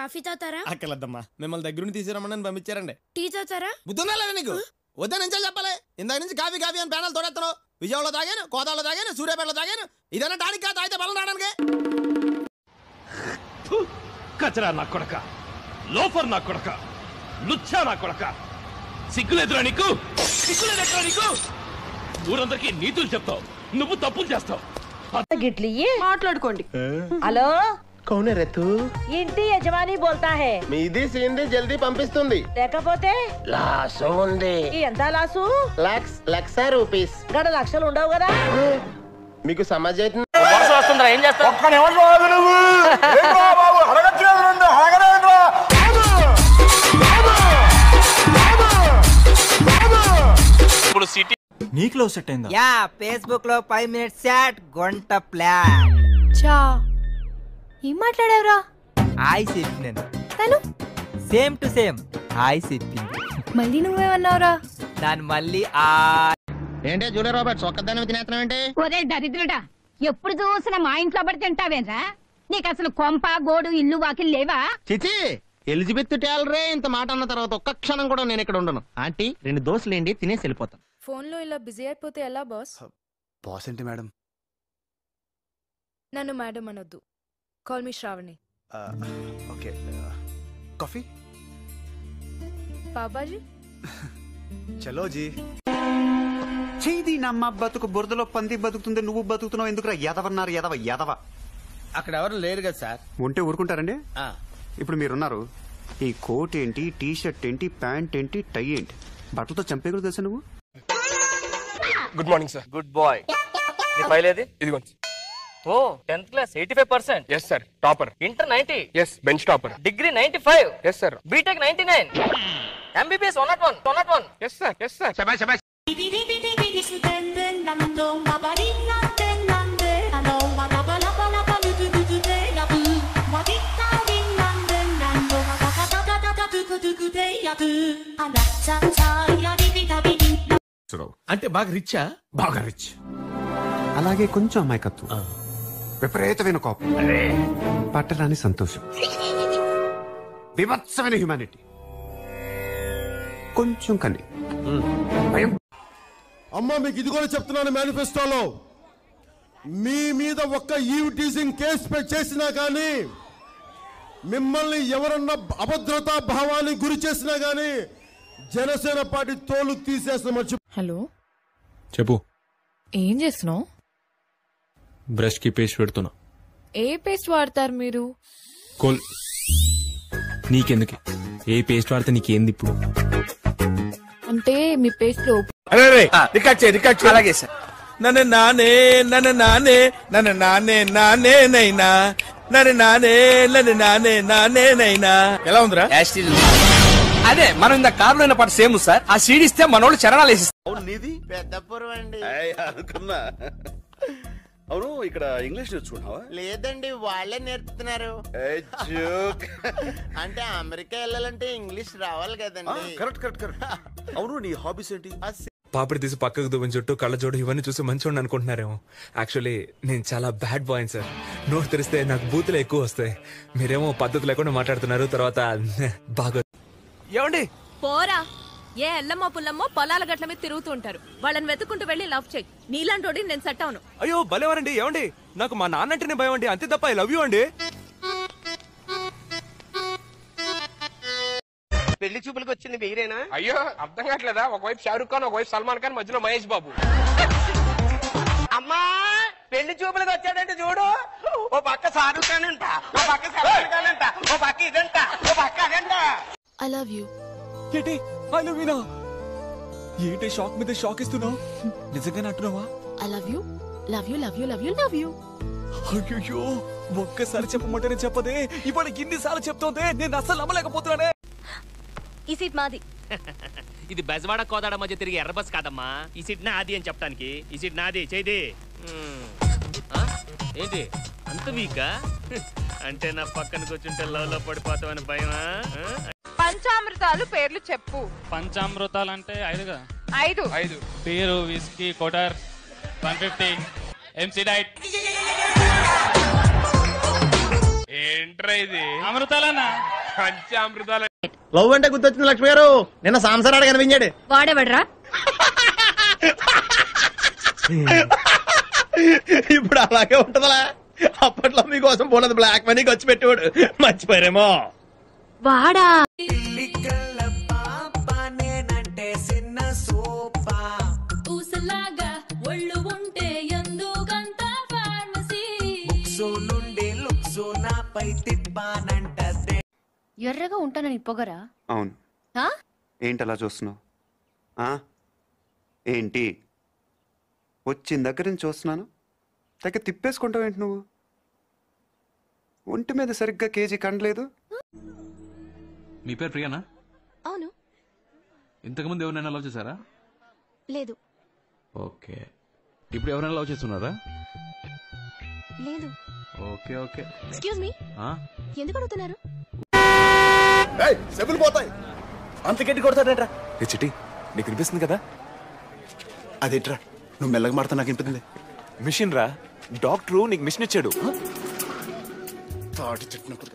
Coffee తాతారా అక్కర్లేద్దమ్మా మిమ్మల్ని దగ్గరుండి తీసుకురమ్మని పంపించారండి. టీ తాతారా బుద్ధున్నా లేదా నీకు? వద్దా నుంచే చెప్పాలి. ఇందాక నుంచి కాఫీ కాఫీ అని ప్యానల్ తోడెత్తాను విజయవాడలో తాగాను కోదాడలో తాగాను సూర్యాపేటలో తాగాను. ఇదన్నా టానిక్ కాదు తాగితే బలం రావడానికి? కచరా నా కొడక లోఫర్ నా కొడక లుచ్చా నా కొడక. సిగ్గులేదురా నీకు? సిగ్గులేదురా నీకు? ఊరందరికీ నీతులు చెప్తావు నువ్వు తప్పులు చేస్తావు. గిట్లి మాట్లాడుకోండి. హలో? కౌనే రెత్తు ఇంటి యజమాని బోల్తా హే. మీది సీంది జల్దీ పంపిస్తుంది. లేకపోతే? లాసం ఉంది. ఎంత లాసు? లక్స్ లక్ష రూపీస్. గడ లక్షలు ఉండవు కదా? మీకు సమాజం ఇప్పుడు సిటీ నీకు లవ్ సెట్ అయిందా? యా ఫేస్బుక్లో ఫైవ్ మినిట్స్ చాట్ గంట ప్లాన్ చా. ఏం మాట్లాడావురా? హాయ్ చెప్పినాను తను? Same to same. హాయ్ చెప్పింది మళ్ళీ నువ్వేమన్నావురా? దాని మళ్ళీ ఆ ఏంటే జూలియా రాబర్ట్స్? ఒక్కదాని తినేస్తున్నావు ఏంటి ఒరే దరిద్రుడా ఎప్పుడు చూసినా మా ఇంట్లో పడి తింటావేంరా? నీకు అసలు కొంప గోడు ఇల్లు వాకిలు లేవా? చిచి ఎలిజబెత్ టేలరే ఇంత మాట అన్న తర్వాత ఒక్క క్షణం కూడా నేను ఇక్కడ ఉండను. ఆంటీ రెండు దోశలేండి తినేసి వెళ్ళిపోతాను. ఫోన్లో ఇలా బిజీ అయిపోతే ఎలా బాస్? బాస్ ఏంటి మేడం? నన్ను మేడం అనొద్దు. Call me Shravani okay coffee Babaji చలో జీ చేది నమ్మ బతుకు బురదలో పంది బతుకుతుంది నువ్వు బతుకుతున్నావు ఎందుకురా? ఎదవన్నారు ఎదవ ఎదవ అక్కడ ఎవరు లేరు కదా సార్. ఉంటే ఊరుకుంటారండి? ఇప్పుడు మీరున్నారు. ఈ కోట్ ఏంటి టీ షర్ట్ ఏంటి ప్యాంట్ ఏంటి టై ఏంటి? బట్టలతో చంపేగులు తెలుసా నువ్వు? Good morning sir. Good boy. నీ ఫైల్ ఏది? ఇదిగోండి. ఓ tenth class eighty five percent. Yes sir topper inter ninety yes bench topper degree ninety five yes sir BTech ninety nine MBBS one nought one one nought one yes sir yes sir శబాష్ శబాష్ అంటే బాగా రిచ్చా బాగా rich అలాగే కొంచెం అమాయకత్వం. విపరీతమైన కోపం. పట్టరాని సంతోషం. వివత్సమైన హ్యుమానిటీ కొంచెం కని భయం. అమ్మా మీకు ఇది కూడా చెప్తున్నాను మేనిఫెస్టోలో మీ మీద ఒక్క ఈవ్ టీజింగ్ కేసు చేసినా కానీ మిమ్మల్ని ఎవరన్నా అభద్రతా భావానికి గురి చేసినా కానీ జనసేన పార్టీ తోలు తీసేసిన మర్చి హలో? చెప్పు. ఏం చేస్తున్నావు? బ్రష్కి పేస్ట్ పెడుతున్నా. ఏ పేస్ట్ వాడతారు మీరు? కోల్. నీకెందుకు? ఏ పేస్ట్ వాడితే నీకేంది ఇప్పుడు? అంటే మీ పేస్ట్లో అరే రికార్డ్ చేయి రికార్డ్ చేయి. అలాగే సార్. నన్ను నానే నన్ను నానే నన్ను నానే నానే నైనా. నన్ను నానే నన్ను నానే నానే నైనా. ఎలా ఉందిరా? అదే మనం ఇంత కారులో అయిన పాట సేమ్ సార్. ఆ సీడ్ ఇస్తే మనోళ్ళు చరణాలు వేసి పెద్దపురం అండి అనుకున్నా. అవును ఇక్కడ ఇంగ్లీష్ నేర్చుకున్నావా లేదండి వాళ్ళే నేర్పుతున్నారు. అంటే అమెరికా వెళ్ళాలంటే ఇంగ్లీష్ రావాలి కదండి. Correct correct correct. అవును నీ హాబీస్ ఏంటి? పాపిడి తీసి పక్కకు దువ్వని చుట్టూ కళ్ళ జోడు ఇవన్నీ చూసి మంచిగా అనుకుంటున్నారేమో. యాక్చువల్లీ నేను చాలా బ్యాడ్ బాయ్ సార్. నోట్ తెరిస్తే నాకు బూతులు ఎక్కువ వస్తాయి. మీరేమో పద్ధతి లేకుండా మాట్లాడుతున్నారు తర్వాత బాగా ఏమండి పోరా. ఏ ఎల్లమ్మో పుల్లమ్మో పొలాల గట్ల మీద తిరుగుతూ ఉంటారు. వాళ్ళని వెతుకుంటూ వెళ్ళి లవ్ చేయి. నీలాంటి నేను సెట్ అవును అయ్యో భలేవారండి. ఏమండి? నాకు మా నాన్న అంటేనే భయం అండి. అంతే తప్ప ఐ లవ్ యూ అండి. పెళ్ళి చూపులకు వచ్చింది మీరేనా? అయ్యో అర్థం కావట్లేదా? ఒకవైపు షారూక్ ఖాన్ ఒకవైపు సల్మాన్ ఖాన్ మధ్యలో మహేష్ బాబు. అమ్మా పెళ్ళి చూపులకు వచ్చాడంటే చూడు. ఓ పక్క షారూక్ ఖాన్ అంట ఓ పక్క సల్మాన్ ఖాన్ అంట ఓ పక్క ఇదంట ఓ పక్క అదంట. I love you I love you ఏంటి షాక్ మీద షాక్ ఇస్తున్నావు? నిజంగానే అంటున్నావా? I love you love you love you love you love you. అయ్యో ఒక్కసారి చెప్పమంటేనే చెప్పదే. ఇప్పుడు ఇన్నిసార్లు చెప్తోంది. నేను అస్సలు నమ్మలేకపోతున్నానే. ఈ సీట్ మాది. ఇది బెజవాడ కోదాడ మధ్య తిరిగి ఎర్ర బస్ కాదమ్మా. ఈ సీట్ నాది అని చెప్పడానికి ఈ సీట్ నాది. చేది ఏంటి? అంత వీకా? అంటే నా పక్కన కూర్చుంటే లవ్లో పడిపోతామని భయమా? పంచామృతాలు పేర్లు చెప్పు. పంచామృతాలు అంటే ఐదుగా? ఐదు. ఐదు. పేరు whisky quarter one fifty. MC diet. ఏంట్రా ఇది? అమృతాలన్నా? మంచి అమృతాలు లవ్ అంటే గుర్తొచ్చింది లక్ష్మి గారు. నిన్న సాంసరాడు కనిపించాడు. వాడేవడ్రా? ఇప్పుడు అలాగే ఉంటదలా? అప్పట్లో మీకోసం పోలేదు బ్లాక్ మనీ ఖర్చు పెట్టేవాడు. మర్చిపోయారేమో. వాడా? ఎర్రగా ఉంటానని పొగరా? అవును. ఏంటి అలా చూస్తున్నావు? ఆ? ఏంటి? వచ్చిన దగ్గర నుంచి చూస్తున్నాను. దగ్గర తిప్పేసుకుంటావు ఏంటి నువ్వు? ఒంటి మీద సరిగ్గా కేజీ కండలేదు. మీ పేరు ప్రియానా? అవును. ఇంతకుముందు ఎవరినైనా లవ్ చేశారా? లేదు. ఓకే. ఇప్పుడు ఎవరైనా లవ్ చేస్తున్నారా? లేదు. Okay okay. ఎక్స్క్యూజ్ మీ ఆ? ఎందుకు అడుగుతున్నారు? చెప్పులు పోతాయి. అంత గట్టి కొడతాడేట్రా? ఏ చిటి నీకు వినిపిస్తుంది కదా? అదేట్రా నువ్వు మెల్లగా మాడతా నాకు వినిపించింది మిషన్ రా డాక్టరు నీకు మిషన్ ఇచ్చాడు. తాటి చెట్టు